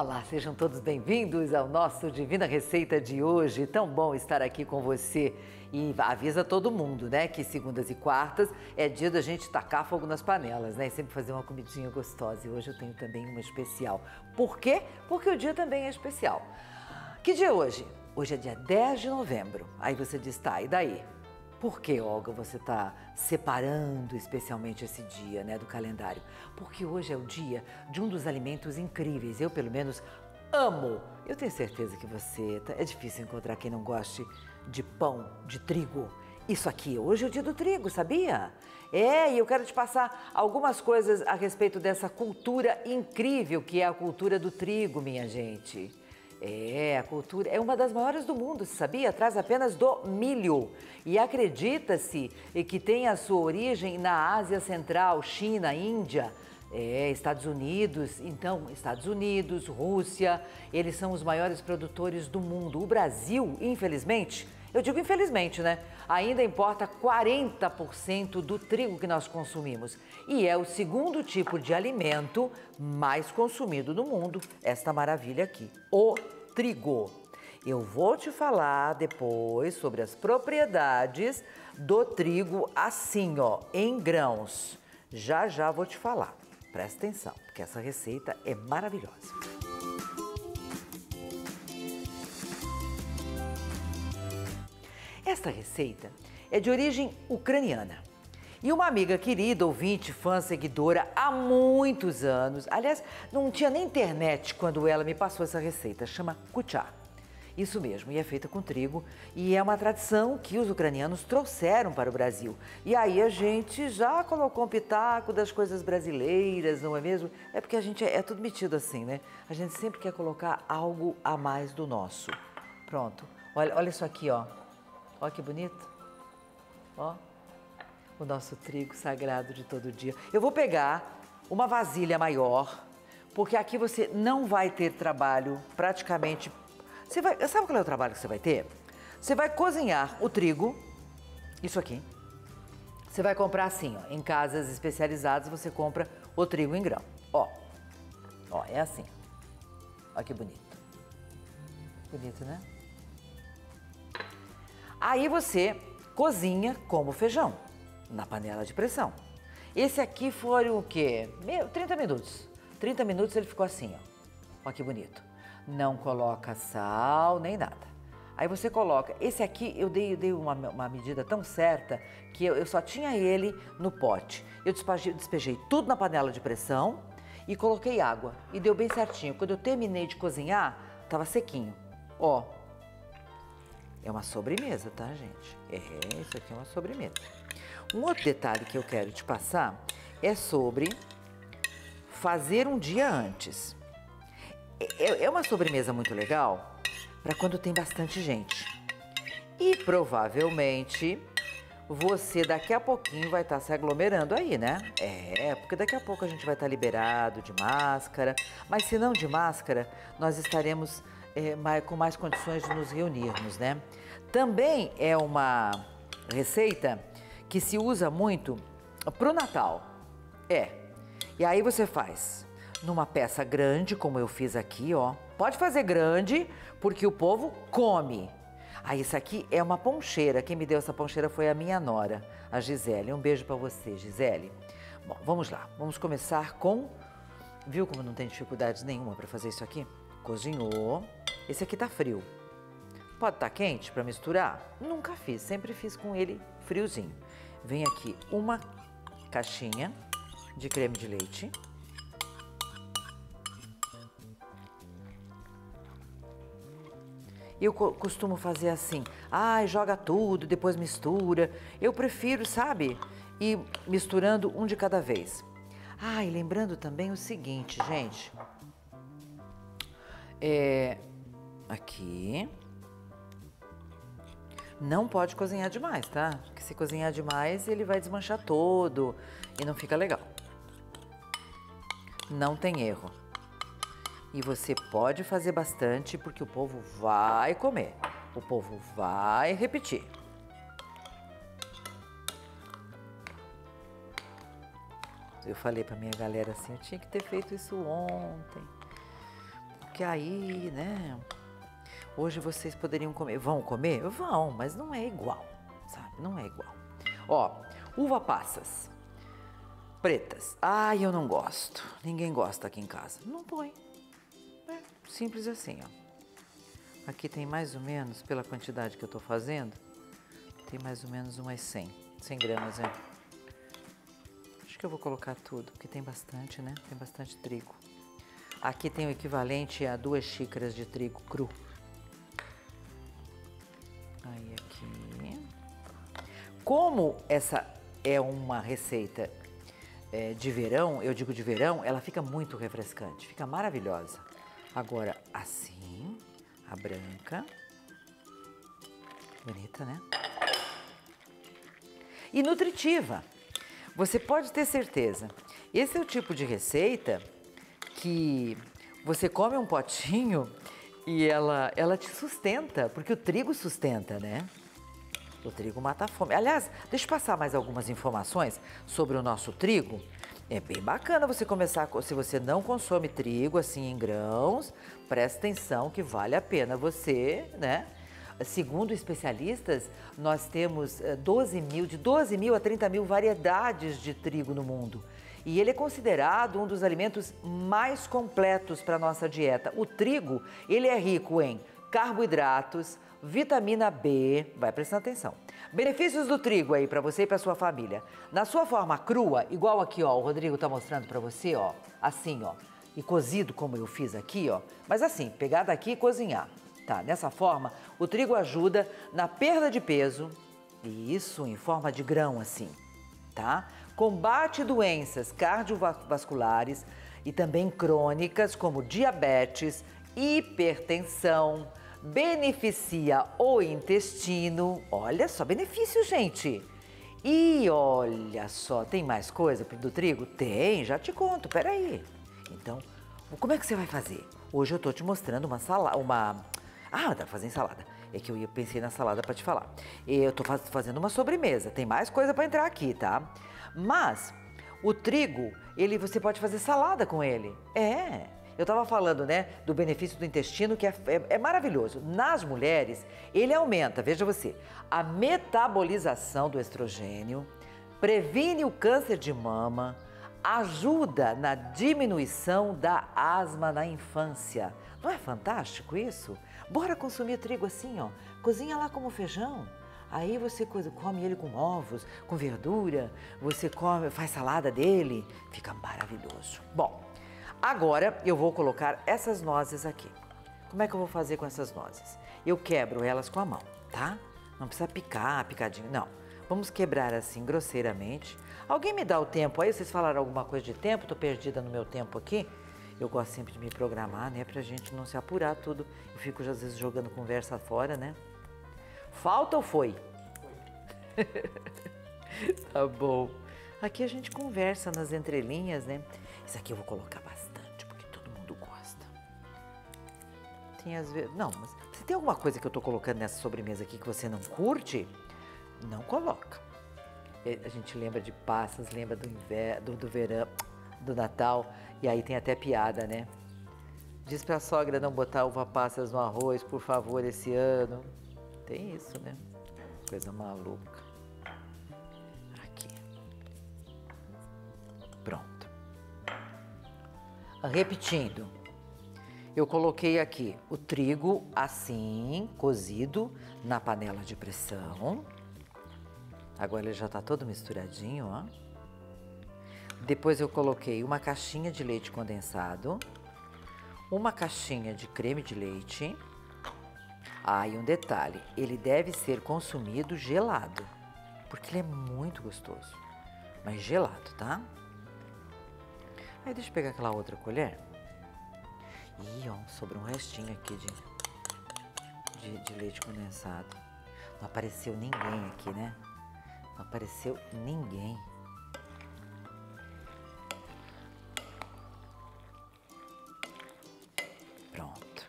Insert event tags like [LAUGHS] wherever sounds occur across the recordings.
Olá, sejam todos bem-vindos ao nosso Divina Receita de hoje. Tão bom estar aqui com você. E avisa todo mundo, né, que segundas e quartas é dia da gente tacar fogo nas panelas, né, e sempre fazer uma comidinha gostosa. E hoje eu tenho também uma especial. Por quê? Porque o dia também é especial. Que dia é hoje? Hoje é dia 10 de novembro. Aí você diz, tá, e daí? Por que, Olga, você está separando especialmente esse dia né, do calendário? Porque hoje é o dia de um dos alimentos incríveis. Eu, pelo menos, amo. Eu tenho certeza que você. Tá, é difícil encontrar quem não goste de pão, de trigo. Isso aqui, hoje é o dia do trigo, sabia? É, e eu quero te passar algumas coisas a respeito dessa cultura incrível que é a cultura do trigo, minha gente. É, a cultura é uma das maiores do mundo, sabia? Atrás apenas do milho. E acredita-se que tem a sua origem na Ásia Central, China, Índia. É, Estados Unidos, então, Estados Unidos, Rússia, eles são os maiores produtores do mundo. O Brasil, infelizmente, eu digo infelizmente, né? Ainda importa 40% do trigo que nós consumimos. E é o segundo tipo de alimento mais consumido no mundo, esta maravilha aqui, o trigo. Eu vou te falar depois sobre as propriedades do trigo assim, ó, em grãos. Já já vou te falar. Presta atenção, porque essa receita é maravilhosa. Esta receita é de origem ucraniana. E uma amiga querida, ouvinte, fã, seguidora há muitos anos, aliás, não tinha nem internet quando ela me passou essa receita, chama kuchá. Isso mesmo, e é feita com trigo e é uma tradição que os ucranianos trouxeram para o Brasil. E aí a gente já colocou um pitaco das coisas brasileiras, não é mesmo? É porque a gente é, é tudo metido assim, né? A gente sempre quer colocar algo a mais do nosso. Pronto. Olha, olha isso aqui, ó. Olha que bonito. Ó, o nosso trigo sagrado de todo dia. Eu vou pegar uma vasilha maior, porque aqui você não vai ter trabalho praticamente. Você vai, sabe qual é o trabalho que você vai ter? Você vai cozinhar o trigo, isso aqui. Você vai comprar assim, ó, em casas especializadas você compra o trigo em grão. Ó, ó, é assim. Olha que bonito. Bonito, né? Aí você cozinha como feijão, na panela de pressão. Esse aqui foi o quê? 30 minutos. 30 minutos ele ficou assim, ó. Olha que bonito. Não coloca sal nem nada. Aí você coloca. Esse aqui eu dei, eu dei uma, uma, medida tão certa que eu, eu, só tinha ele no pote. Eu despejei, despejei tudo na panela de pressão e coloquei água. E deu bem certinho. Quando eu terminei de cozinhar, tava sequinho. Ó, é uma sobremesa, tá, gente? É, isso aqui é uma sobremesa. Um outro detalhe que eu quero te passar é sobre fazer um dia antes. É, é uma sobremesa muito legal para quando tem bastante gente. E provavelmente você daqui a pouquinho vai estar tá se aglomerando aí, né? É, porque daqui a pouco a gente vai estar tá liberado de máscara, mas se não de máscara, nós estaremos é, mais, com mais condições de nos reunirmos, né? Também é uma receita que se usa muito para o Natal. É. E aí você faz numa peça grande, como eu fiz aqui, ó. Pode fazer grande, porque o povo come. Aí, isso aqui é uma poncheira. Quem me deu essa poncheira foi a minha nora, a Gisele. Um beijo para você, Gisele. Bom, vamos lá. Vamos começar com. Viu como não tem dificuldade nenhuma para fazer isso aqui? Cozinhou. Esse aqui tá frio. Pode estar tá quente para misturar? Nunca fiz, sempre fiz com ele friozinho. Vem aqui uma caixinha de creme de leite. Eu costumo fazer assim, ai, ah, joga tudo, depois mistura. Eu prefiro, sabe, ir misturando um de cada vez. Ah, e lembrando também o seguinte, gente. É, aqui. Não pode cozinhar demais, tá? Porque se cozinhar demais, ele vai desmanchar todo e não fica legal. Não tem erro. E você pode fazer bastante porque o povo vai comer. O povo vai repetir. Eu falei para minha galera assim, eu tinha que ter feito isso ontem que aí, né? Hoje vocês poderiam comer. Vão comer? Vão, mas não é igual, sabe? Não é igual. Ó, uva passas. Pretas. Ai, eu não gosto. Ninguém gosta aqui em casa. Não põe. É simples assim, ó. Aqui tem mais ou menos, pela quantidade que eu tô fazendo, tem mais ou menos umas 100. 100 gramas, é. Acho que eu vou colocar tudo, porque tem bastante, né? Tem bastante trigo. Aqui tem o equivalente a duas xícaras de trigo cru. Como essa é uma receita é, de verão, eu digo de verão, ela fica muito refrescante, fica maravilhosa. Agora, assim, a branca. Bonita, né? E nutritiva. Você pode ter certeza. Esse é o tipo de receita que você come um potinho e ela, ela te sustenta, porque o trigo sustenta, né? O trigo mata a fome. Aliás, deixa eu passar mais algumas informações sobre o nosso trigo. É bem bacana você começar, se você não consome trigo assim em grãos, presta atenção que vale a pena você, né? Segundo especialistas, nós temos 12 eh, mil, de 12 mil a 30 mil variedades de trigo no mundo. E ele é considerado um dos alimentos mais completos para a nossa dieta. O trigo, ele é rico em carboidratos, vitamina B, vai prestando atenção. Benefícios do trigo aí para você e para sua família. Na sua forma crua, igual aqui, ó, o Rodrigo está mostrando para você, ó, assim, ó, e cozido como eu fiz aqui, ó, mas assim, pegar daqui e cozinhar. Tá, dessa forma, o trigo ajuda na perda de peso, e isso em forma de grão assim, tá? Combate doenças cardiovasculares e também crônicas como diabetes, hipertensão, beneficia o intestino. Olha só, benefício, gente. E olha só, tem mais coisa do trigo? Tem, já te conto, peraí. Então, como é que você vai fazer? Hoje eu tô te mostrando uma salada, uma... Ah, dá pra fazer salada. É que eu pensei na salada para te falar. Eu tô fazendo uma sobremesa, tem mais coisa para entrar aqui, tá? Mas o trigo, ele você pode fazer salada com ele. É. Eu estava falando, né, do benefício do intestino, que é, é, é, maravilhoso. Nas mulheres, ele aumenta, veja você, a metabolização do estrogênio, previne o câncer de mama, ajuda na diminuição da asma na infância. Não é fantástico isso? Bora consumir trigo assim, ó. Cozinha lá como feijão. Aí você come ele com ovos, com verdura, você come, faz salada dele, fica maravilhoso. Bom, Agora eu vou colocar essas nozes aqui. Como é que eu vou fazer com essas nozes? Eu quebro elas com a mão, tá? Não precisa picar, picadinho, não. Vamos quebrar assim grosseiramente. Alguém me dá o tempo aí? Vocês falaram alguma coisa de tempo? Tô perdida no meu tempo aqui. Eu gosto sempre de me programar, né? Pra gente não se apurar tudo. Eu fico às vezes jogando conversa fora, né? Falta ou foi? Foi. [LAUGHS] tá bom. Aqui a gente conversa nas entrelinhas, né? Isso aqui eu vou colocar Tem às vezes. Não, mas se tem alguma coisa que eu tô colocando nessa sobremesa aqui que você não curte, não coloca. A gente lembra de passas, lembra do inverno, do, verão, do Natal, e aí tem até piada, né? Diz pra sogra não botar uva passas no arroz, por favor, esse ano. Tem isso, né? Coisa maluca. Aqui. Pronto. Repetindo, eu coloquei aqui o trigo assim, cozido, na panela de pressão. Agora ele já está todo misturadinho, ó. Depois eu coloquei uma caixinha de leite condensado, uma caixinha de creme de leite. Ah, e um detalhe, ele deve ser consumido gelado, porque ele é muito gostoso, mas gelado, tá? Aí deixa eu pegar aquela outra colher. Ó, sobrou um restinho aqui de, de, de leite condensado. Não apareceu ninguém aqui, né? Não apareceu ninguém. Pronto.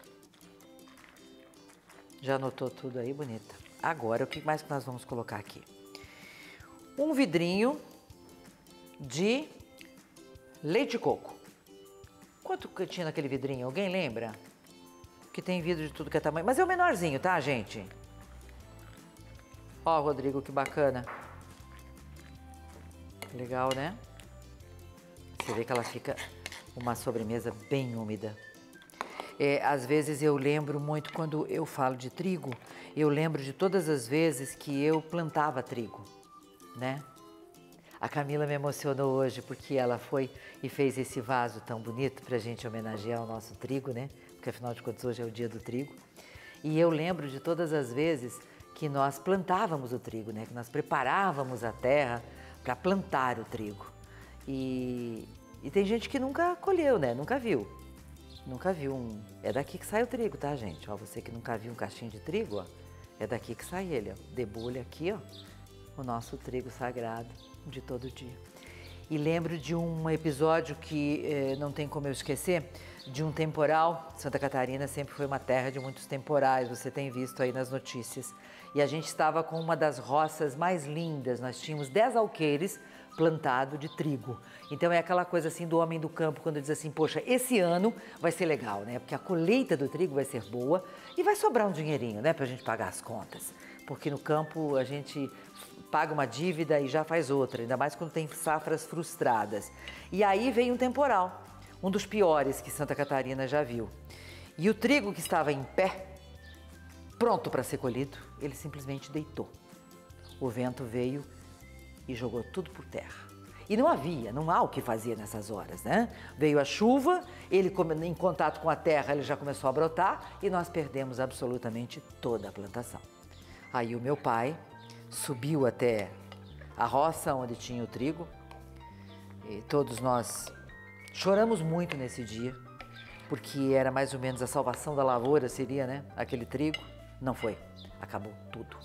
Já anotou tudo aí, bonita? Agora, o que mais que nós vamos colocar aqui? Um vidrinho de Leite de coco. Quanto que tinha naquele vidrinho? Alguém lembra? que tem vidro de tudo que é tamanho. Mas é o menorzinho, tá, gente? Ó, Rodrigo, que bacana. Legal, né? Você vê que ela fica uma sobremesa bem úmida. É, às vezes eu lembro muito, quando eu falo de trigo, eu lembro de todas as vezes que eu plantava trigo, né? A Camila me emocionou hoje porque ela foi e fez esse vaso tão bonito para a gente homenagear o nosso trigo, né? Porque afinal de contas hoje é o dia do trigo. E eu lembro de todas as vezes que nós plantávamos o trigo, né? Que nós preparávamos a terra para plantar o trigo. E, e tem gente que nunca colheu, né? Nunca viu. Nunca viu um. É daqui que sai o trigo, tá, gente? Ó, você que nunca viu um cachinho de trigo, ó, é daqui que sai ele, ó. Debulha aqui, ó, o nosso trigo sagrado de todo dia. E lembro de um episódio que eh, não tem como eu esquecer, de um temporal. Santa Catarina sempre foi uma terra de muitos temporais, você tem visto aí nas notícias. E a gente estava com uma das roças mais lindas, nós tínhamos 10 alqueires plantado de trigo. Então é aquela coisa assim do homem do campo quando diz assim, poxa, esse ano vai ser legal, né? Porque a colheita do trigo vai ser boa e vai sobrar um dinheirinho, né, para a gente pagar as contas. Porque no campo a gente paga uma dívida e já faz outra, ainda mais quando tem safras frustradas. E aí veio um temporal, um dos piores que Santa Catarina já viu. E o trigo que estava em pé, pronto para ser colhido, ele simplesmente deitou. O vento veio e jogou tudo por terra. E não havia, não há o que fazer nessas horas, né? Veio a chuva, ele em contato com a terra, ele já começou a brotar e nós perdemos absolutamente toda a plantação. Aí o meu pai subiu até a roça onde tinha o trigo. E todos nós choramos muito nesse dia, porque era mais ou menos a salvação da lavoura, seria, né? Aquele trigo. Não foi. Acabou tudo.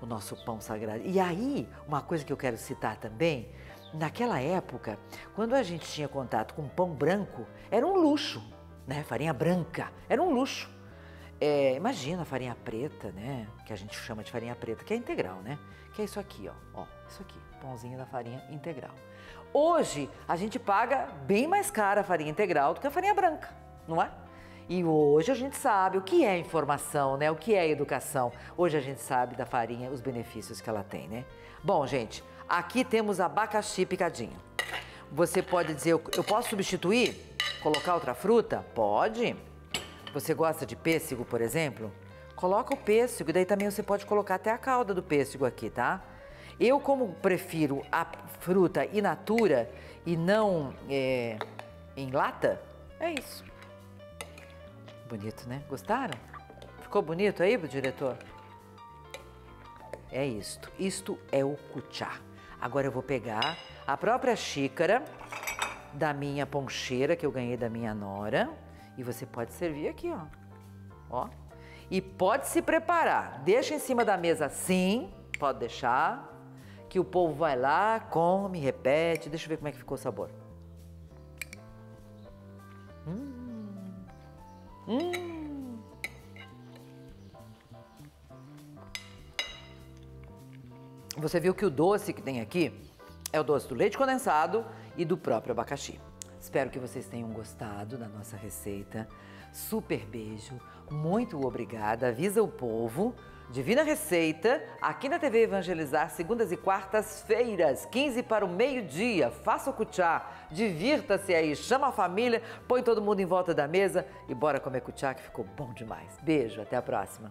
O nosso pão sagrado. E aí, uma coisa que eu quero citar também, naquela época, quando a gente tinha contato com pão branco, era um luxo, né? Farinha branca, era um luxo. É, imagina a farinha preta, né? Que a gente chama de farinha preta, que é integral, né? Que é isso aqui, ó. ó isso aqui, pãozinho da farinha integral. Hoje, a gente paga bem mais cara a farinha integral do que a farinha branca, não é? E hoje a gente sabe o que é informação, né? O que é educação. Hoje a gente sabe da farinha, os benefícios que ela tem, né? Bom, gente, aqui temos abacaxi picadinho. Você pode dizer, eu posso substituir? Colocar outra fruta? Pode. Você gosta de pêssego, por exemplo? Coloca o pêssego, daí também você pode colocar até a calda do pêssego aqui, tá? Eu, como prefiro a fruta in natura e não é, em lata, é isso. Bonito, né? Gostaram? Ficou bonito aí, diretor? É isto. Isto é o cuchá. Agora eu vou pegar a própria xícara da minha poncheira que eu ganhei da minha nora e você pode servir aqui, ó. Ó. E pode se preparar. Deixa em cima da mesa assim, pode deixar. Que o povo vai lá, come, repete. Deixa eu ver como é que ficou o sabor. Hum. Hum. Você viu que o doce que tem aqui é o doce do leite condensado e do próprio abacaxi. Espero que vocês tenham gostado da nossa receita. Super beijo, muito obrigada. Avisa o povo. Divina Receita, aqui na TV Evangelizar, segundas e quartas-feiras, 15 para o meio-dia. Faça o cuchá, divirta-se aí, chama a família, põe todo mundo em volta da mesa e bora comer cuchá que ficou bom demais. Beijo, até a próxima.